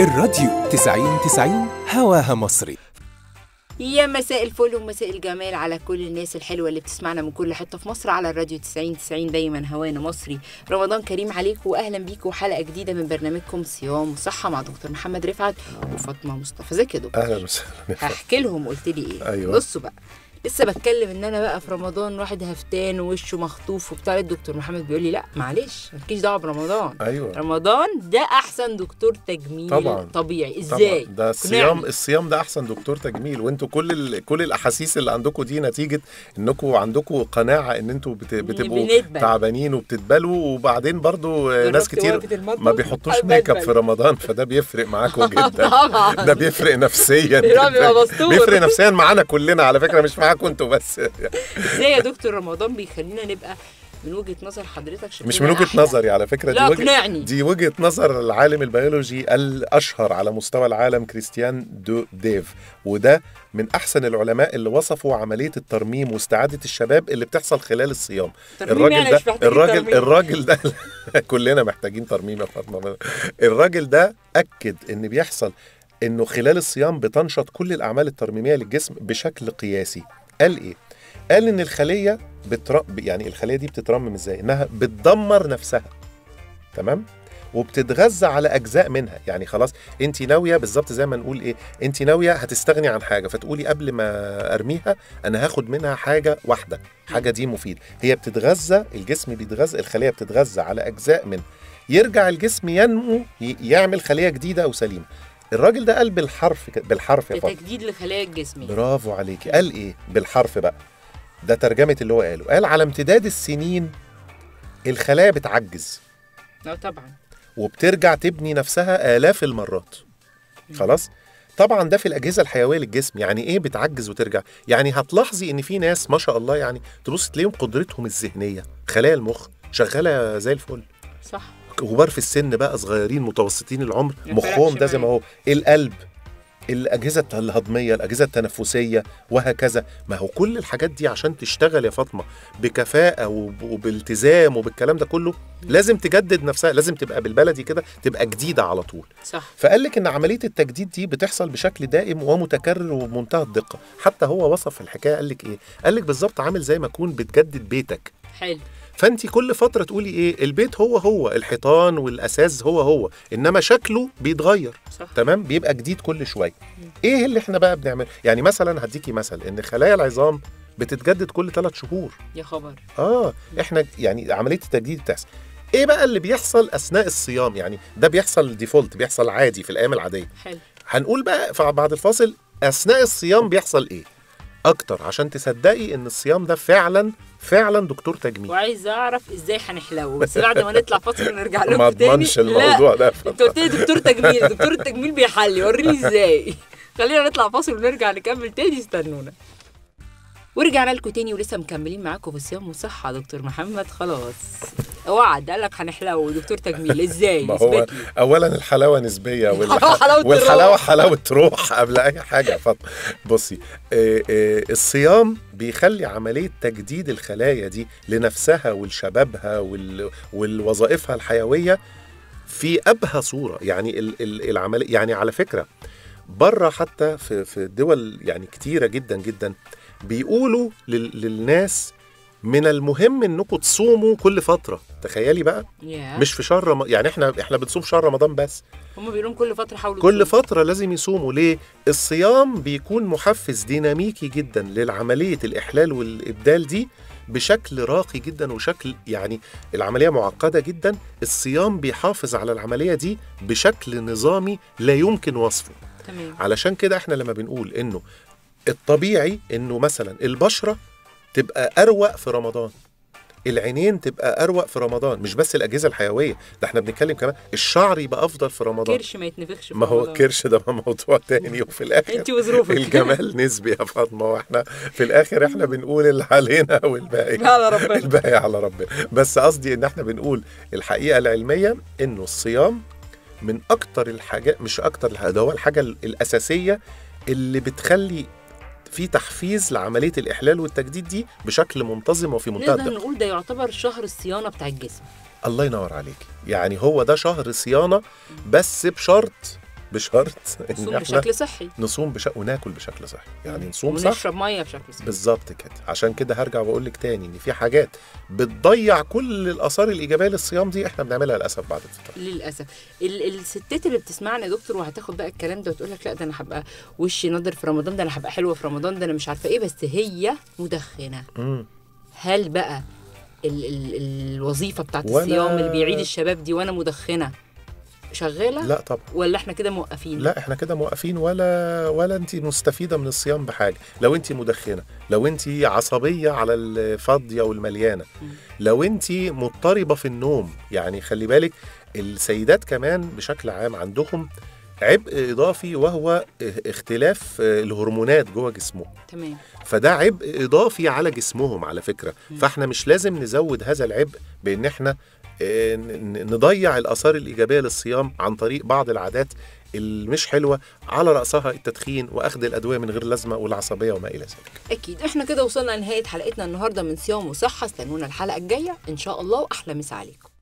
الراديو 90 90 هواها مصري. يا مساء الفل ومساء الجمال على كل الناس الحلوة اللي بتسمعنا من كل حتة في مصر على الراديو 90 90 دايما هوانا مصري. رمضان كريم عليكم وأهلا بيكم حلقة جديدة من برنامجكم صيام وصحة مع دكتور محمد رفعت وفاطمة مصطفى. ازيك يا دكتور؟ أهلا وسهلا. هحكي لهم قلت لي إيه. أيوة. بصوا بقى. لسه بتكلم إن أنا بقى في رمضان واحد هفتان ووشه مخطوف وبتاع. الدكتور محمد بيقول لي لا معلش مالكيش دعوة برمضان. أيوه. رمضان ده أحسن دكتور تجميل طبعاً. طبيعي. إزاي؟ طبعا ده الصيام. الصيام ده أحسن دكتور تجميل. وأنتوا كل ال... كل الأحاسيس اللي عندكم دي نتيجة إنكم عندكم قناعة إن أنتوا بت... بتبقوا. تعبانين وبتدبلوا وبعدين برضو ناس كتير؟ ما بيحطوش أبدبل. make up في رمضان. فده بيفرق معاكم جدا. طبعا. ده بيفرق نفسيا. بيفرق نفسيا معانا كلنا على فكرة. مش معاكم أنتوا بس إزاي يا دكتور رمضان بيخلينا نبقى من وجهة نظر حضرتك شكلنا مش من وجهة أحلى. نظري على فكرة لا، دي وجهه اقنعني. دي وجهة نظر العالم البيولوجي الأشهر على مستوى العالم كريستيان دو ديف وده من أحسن العلماء اللي وصفوا عملية الترميم واستعادة الشباب اللي بتحصل خلال الصيام يعني مش محتاجين الراجل. الراجل ده كلنا محتاجين ترميم يا فاطمة الراجل ده أكد إن بيحصل إنه خلال الصيام بتنشط كل الأعمال الترميمية للجسم بشكل قياسي قال إيه؟ قال إن الخلية بتر... يعني الخلية دي بتترمم إزاي؟ إنها بتدمر نفسها تمام؟ وبتتغذى على أجزاء منها يعني خلاص أنت ناوية بالظبط زي ما نقول إيه أنت ناوية هتستغني عن حاجة فتقولي قبل ما أرميها أنا هاخد منها حاجة واحدة حاجة دي مفيد. هي بتتغذى الجسم بيتغذى الخلية بتتغذى على أجزاء منها. يرجع الجسم ينمو يعمل خلية جديدة أو سليمة. الراجل ده قال بالحرف بالحرف يا فاطمة. تجديد لخلايا الجسم برافو عليكي. قال إيه؟ بالحرف بقى. ده ترجمة اللي هو قاله. قال على امتداد السنين الخلايا بتعجز. لا طبعا. وبترجع تبني نفسها آلاف المرات. خلاص؟ طبعا ده في الأجهزة الحيوية للجسم. يعني إيه بتعجز وترجع؟ يعني هتلاحظي إن في ناس ما شاء الله يعني تبص تلاقيهم قدرتهم الذهنية. خلايا المخ شغالة زي الفل. صح. كبار في السن بقى صغيرين متوسطين العمر مخهم ده زي ما. هو. القلب الأجهزة الهضمية الأجهزة التنفسية وهكذا. ما هو كل الحاجات دي عشان تشتغل يا فاطمة بكفاءة وب- وبالتزام وبالكلام ده كله لازم تجدد نفسها لازم تبقى بالبلدي كده تبقى جديدة على طول. صح. فقال لك إن عملية التجديد دي بتحصل بشكل دائم ومتكرر وبمنتهى الدقة. حتى هو وصف الحكاية قال لك إيه؟ قال لك بالظبط عامل زي ما تكون بتجدد بيتك. حلو. فانت كل فترة تقولي إيه البيت هو هو الحيطان والأساس هو هو إنما شكله بيتغير صح. تمام؟ بيبقى جديد كل شوية. إيه اللي إحنا بقى بنعمل؟ يعني مثلا هديكي مثل إن خلايا العظام بتتجدد كل ثلاث شهور. يا خبر. آه إحنا يعني عملية التجديد بتحصل. إيه بقى اللي بيحصل أثناء الصيام؟ يعني ده بيحصل ديفولت بيحصل عادي في الأيام العادية. حلو. هنقول بقى بعد الفاصل أثناء الصيام بيحصل إيه؟ أكتر عشان تصدقي إن الصيام ده فعلا فعلا دكتور تجميل. وعايز أعرف إزاي هنحلو بس بعد ما نطلع فاصل ونرجع لكم ما تاني. أضمنش الموضوع ده. أنت قلت لي دكتور تجميل دكتور التجميل بيحلي. وريني إزاي. خلينا نطلع فاصل ونرجع نكمل تاني. استنونا. ورجعنا لكم تاني ولسه مكملين معاكم في الصيام والصحة دكتور محمد خلاص. وعد قال لك هنحلو. دكتور تجميل إزاي؟ ما هو اولا الحلاوة نسبية. والحلاوة. حلاوة روح قبل أي حاجة. فاطمه بصي آه، آه، الصيام بيخلي عملية تجديد الخلايا دي لنفسها ولشبابها وال... والوظائفها الحيوية في أبهى صورة. يعني ال... ال... العمل يعني على فكرة بره حتى في في دول يعني كتيرة جدا جدا بيقولوا لل... للناس من المهم انكم تصوموا كل فترة. تخيلي بقى. ياه. مش في شهر رم... يعني إحنا إحنا بنصوم شهر رمضان بس. هم بيقولوا كل فترة حاولوا كل. فترة لازم يصوموا. ليه؟ الصيام بيكون محفز ديناميكي جدا للعملية الإحلال والإبدال دي بشكل راقي جدا وشكل يعني العملية معقدة جدا. الصيام بيحافظ على العملية دي بشكل نظامي لا يمكن وصفه. تمام. علشان كده إحنا لما بنقول إنه الطبيعي إنه مثلا البشرة تبقى أروق في رمضان. العينين تبقى أروق في رمضان مش بس الأجهزة الحيوية ده إحنا بنتكلم كمان الشعر يبقى أفضل في رمضان. كرش ما يتنفخش في ما هو. الكرش ده موضوع تاني وفي الآخر انت وظروفك. الجمال نسبي يا فاطمة وإحنا في الآخر إحنا بنقول اللي علينا والباقي. على ربنا. الباقي على ربنا. بس قصدي إن إحنا بنقول الحقيقة العلمية إنه الصيام من أكتر الحاجات مش أكتر ده هو الحاجة الأساسية اللي بتخلي في تحفيز لعملية الإحلال والتجديد دي بشكل منتظم وفي منتهى نقدر نقول ده يعتبر شهر الصيانة بتاع الجسم. الله ينور عليك. يعني هو ده شهر صيانه بس بشرط بشرط إن نصوم إحنا بشكل صحي. نصوم بش... وناكل بشكل صحي. يعني نصوم صح؟ ونشرب مية بشكل صحي. بالظبط كده. عشان كده هرجع وأقول لك تاني إن في حاجات بتضيع كل الآثار الإيجابية للصيام دي إحنا بنعملها للأسف بعد الفطار. للأسف. ال- الستات اللي بتسمعنا يا دكتور وهتاخد بقى الكلام ده وتقول لك لا ده أنا هبقى وشي نضر في رمضان ده أنا هبقى حلوة في رمضان ده أنا مش عارفة إيه بس هي مدخنة. مم. هل بقى ال ال الوظيفة بتاعت ولا- الصيام اللي بيعيد الشباب دي وأنا مدخنة شغالة؟ لا طبعا. ولا إحنا كده موقفين؟ لا إحنا كده موقفين ولا ولا انت مستفيدة من الصيام بحاجة. لو انت مدخنة لو انت عصبية على الفاضيه والمليانه. لو انت مضطربة في النوم يعني خلي بالك السيدات كمان بشكل عام عندهم عبء إضافي وهو اختلاف الهرمونات جوه جسمهم. تمام. فده عبء إضافي على جسمهم على فكرة. مم. فإحنا مش لازم نزود هذا العبء بإن إحنا نضيع الآثار الإيجابية للصيام عن طريق بعض العادات اللي مش حلوة على رأسها التدخين وأخذ الأدوية من غير لازمة والعصبية وما إلى ذلك. أكيد. إحنا كده وصلنا لنهاية حلقتنا النهارده من صيام وصحة. استنونا الحلقة الجاية. إن شاء الله واحلى مسا عليكم.